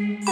Ooh.